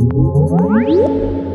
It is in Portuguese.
Música